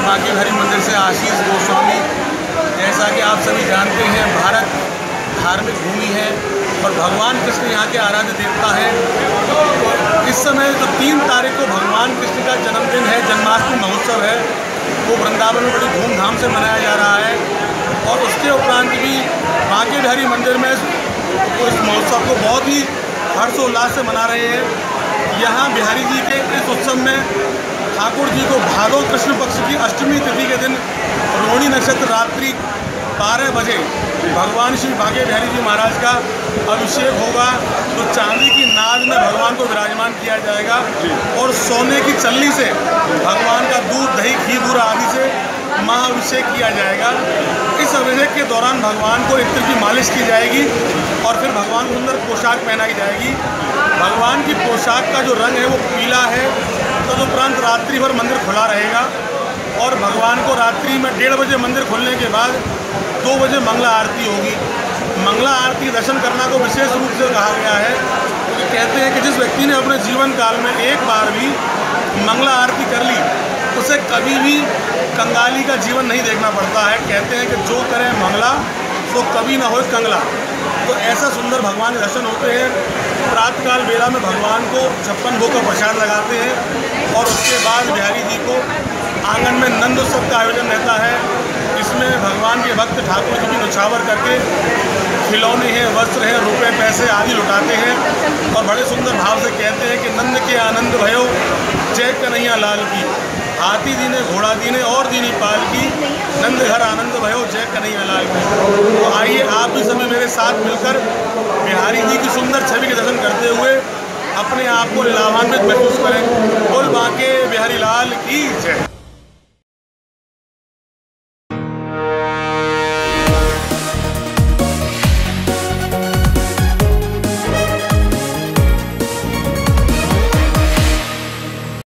बांके बिहारी मंदिर से आशीष गोस्वामी। जैसा कि आप सभी जानते हैं, भारत धार्मिक भूमि है और भगवान कृष्ण यहाँ के आराध्य देवता हैं। इस समय जो तीन तारीख को भगवान कृष्ण का जन्मदिन है, जन्माष्टमी महोत्सव है। वो वृंदावन में बड़ी धूमधाम से मनाया जा रहा है और उसके उपरांत भी बांके बिहारी मंदिर में इस महोत्सव को बहुत ही हर्षोल्लास से मना रहे हैं। यहाँ बिहारी जी के इस उत्सव में ठाकुर जी को भादव कृष्ण पक्ष की अष्टमी तिथि के दिन रोहिणी नक्षत्र रात्रि बारह बजे भगवान श्री भाग्य बिहारी जी महाराज का अभिषेक होगा। तो चांदी की नाद में भगवान को विराजमान किया जाएगा और सोने की चल्ली से भगवान का दूध, दही, घी बूरा आदि से महाअभिषेक किया जाएगा। इस अभिषेक के दौरान भगवान को इत्र की मालिश की जाएगी और फिर भगवान को सुंदर पोशाक पहनाई जाएगी। भगवान की पोशाक का जो रंग है वो पीला है तदुपरांत तो रात्रि भर मंदिर खुला रहेगा और भगवान को रात्रि में डेढ़ बजे मंदिर खुलने के बाद दो बजे मंगला आरती होगी। मंगला आरती दर्शन करना को विशेष रूप से कहा गया है। क्योंकि तो कहते हैं कि जिस व्यक्ति ने अपने जीवन काल में एक बार भी मंगला आरती कर ली, उसे कभी भी कंगाली का जीवन नहीं देखना पड़ता है। कहते हैं कि जो करें मंगला तो कभी ना हो कंगला। तो ऐसा सुंदर भगवान के दर्शन होते हैं। प्रातकाल बेला में भगवान को छप्पन भोग का प्रसाद लगाते हैं और उसके बाद बिहारी जी को आँगन में नंद उत्सव का आयोजन रहता है इसमें भगवान के भक्त ठाकुर जी की नछावर करके खिलौने हैं, वस्त्र हैं, रुपए, पैसे आदि लुटाते हैं और बड़े सुंदर भाव से कहते हैं कि नंद के आनंद भयो, जय कन्हैया लाल की। हाथी दीने घोड़ा दीने और दीनी पाल की, नंद घर आनंद भयो, जय कन्हैया लाल की। तो आइए आप भी सभी मेरे साथ मिलकर बिहारी जी की सुंदर छवि के दर्शन करते हुए अपने आप को लाभान्वित महसूस करें। बोल बांके बिहारी लाल की जय।